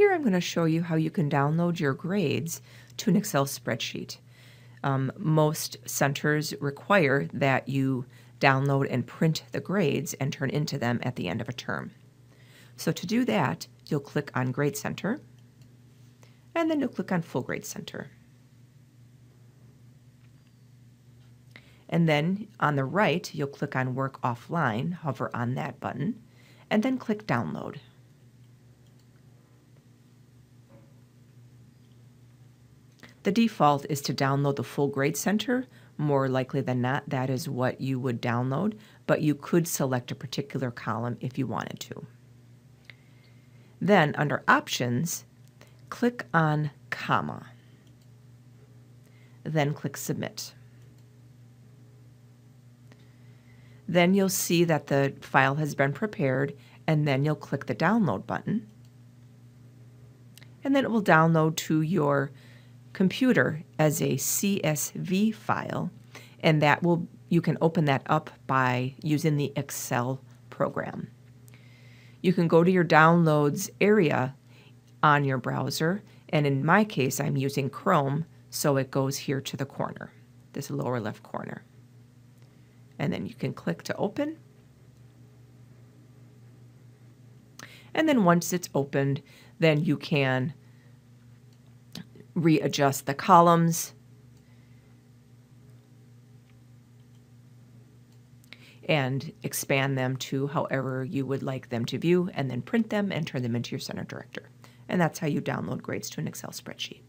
Here I'm going to show you how you can download your grades to an Excel spreadsheet. Um, most centers require that you download and print the grades and turn into them at the end of a term. So to do that, you'll click on Grade Center, and then you'll click on Full Grade Center. And then on the right, you'll click on Work Offline, hover on that button, and then click Download. The default is to download the full grade center. More likely than not, that is what you would download, but you could select a particular column if you wanted to. Then, under Options, click on Comma. Then click Submit. Then you'll see that the file has been prepared, and then you'll click the Download button. And then it will download to your computer as a CSV file, and that will you can open that up by using the Excel program. You can go to your downloads area on your browser, and in my case, I'm using Chrome, so it goes here to the corner, this lower left corner. And then you can click to open. And then once it's opened, then you can readjust the columns. and expand them to however you would like them to view, and then print them and turn them into your center director. And that's how you download grades to an Excel spreadsheet.